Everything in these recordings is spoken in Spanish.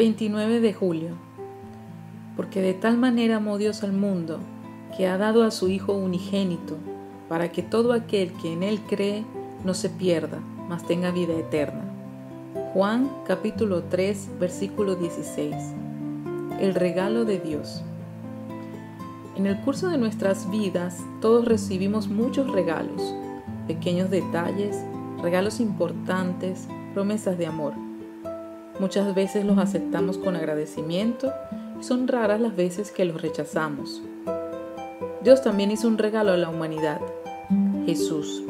29 de julio. Porque de tal manera amó Dios al mundo, que ha dado a su Hijo unigénito, para que todo aquel que en Él cree no se pierda, mas tenga vida eterna. Juan capítulo 3 versículo 16. El regalo de Dios. En el curso de nuestras vidas todos recibimos muchos regalos, pequeños detalles, regalos importantes, promesas de amor. Muchas veces los aceptamos con agradecimiento y son raras las veces que los rechazamos. Dios también hizo un regalo a la humanidad, Jesús.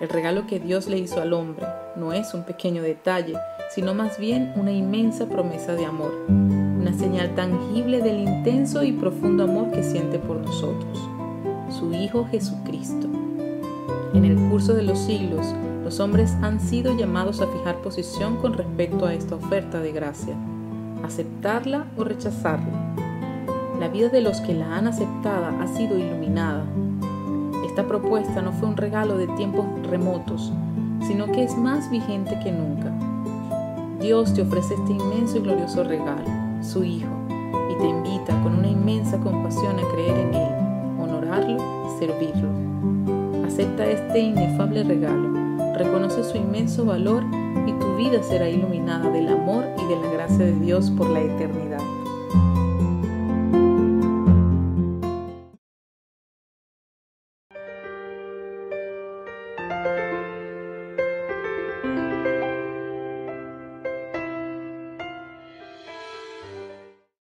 El regalo que Dios le hizo al hombre no es un pequeño detalle, sino más bien una inmensa promesa de amor, una señal tangible del intenso y profundo amor que siente por nosotros, su Hijo Jesucristo. En el curso de los siglos, los hombres han sido llamados a fijar posición con respecto a esta oferta de gracia, aceptarla o rechazarla. La vida de los que la han aceptada ha sido iluminada. Esta propuesta no fue un regalo de tiempos remotos, sino que es más vigente que nunca. Dios te ofrece este inmenso y glorioso regalo, su Hijo, y te invita con una inmensa compasión a creer en Él, honorarlo servirlo. Acepta este inefable regalo su inmenso valor y tu vida será iluminada del amor y de la gracia de Dios por la eternidad.